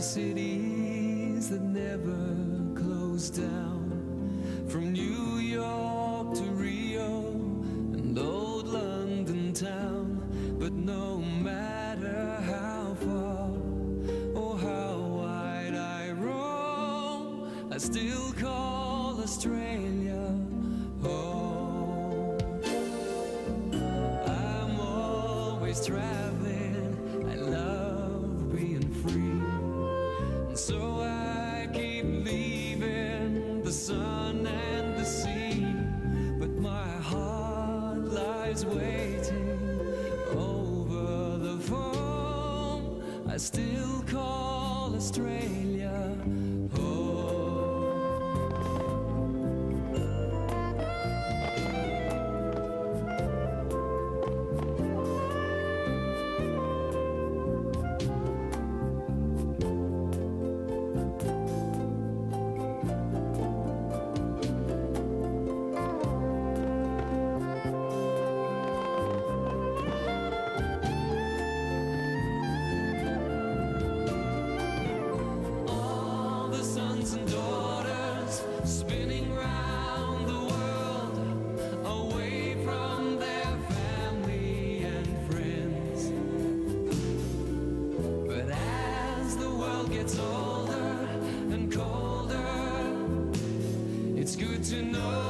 cities that never close down. From New York to Rio and old London town. But no matter how far or how wide I roam, I still call Australia home. I'm always traveling. So I keep leaving the sun and the sea. But my heart lies waiting over the phone. I still call Australia gets older and colder, it's good to know